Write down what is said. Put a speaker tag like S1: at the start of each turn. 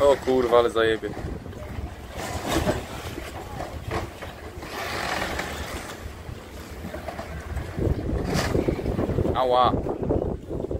S1: O kurwa, ale zajebie. Ała.